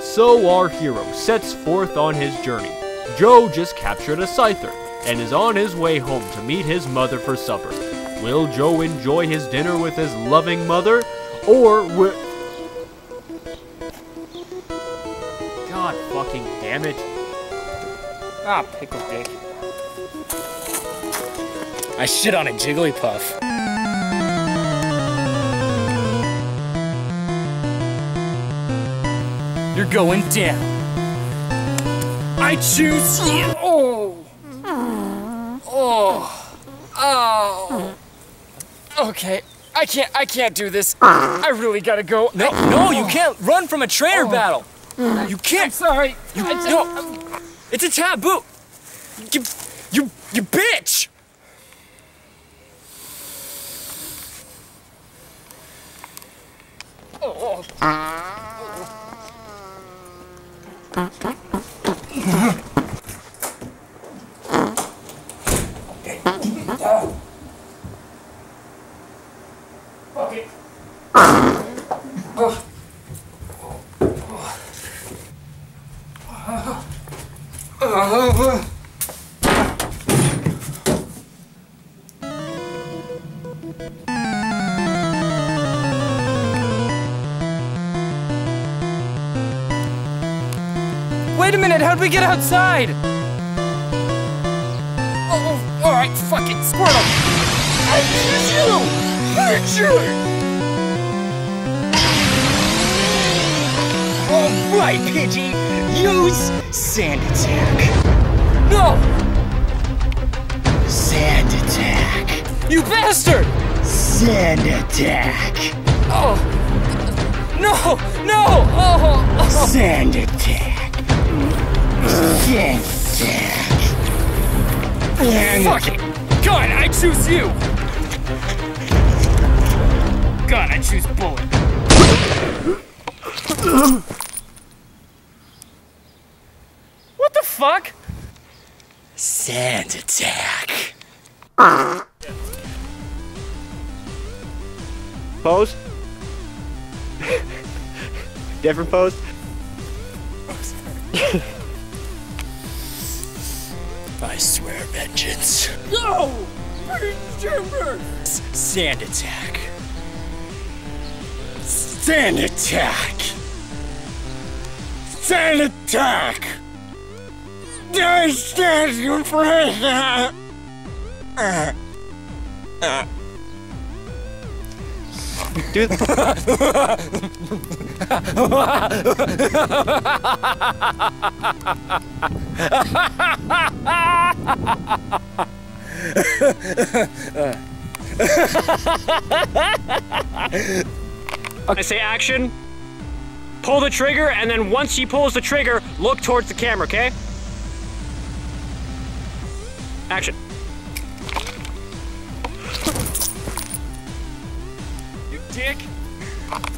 And so our hero sets forth on his journey. Joe just captured a scyther and is on his way home to meet his mother for supper. Will Joe enjoy his dinner with his loving mother, or will... God fucking damn it. Ah, pickle dick. I shit on a Jigglypuff. You're going down. I choose you. Oh. Oh. Oh. Okay. I can't I can't do this. I really gotta go. No, no, you can't run from a trainer oh. battle. You can't. I'm sorry. You, no, it's a taboo. You, you, you bitch. Oh. Oh. Wait a minute, how'd we get outside? Oh, oh all right, fuck it, Squirtle. I choose you. I choose. All right, Pidgey, use Sand Attack. No! Sand Attack. You bastard! Sand Attack. Oh. No! No! Oh! oh. Sand Attack. Sand Attack. Fuck it! God, I choose you! God, I choose Bullet. what the fuck? Sand Attack. Pose? Different pose? I swear vengeance. No! Sand attack. Sand attack. Sand attack. I stand you for Do I say action, pull the trigger, and then once she pulls the trigger, look towards the camera, okay? Action. Dick!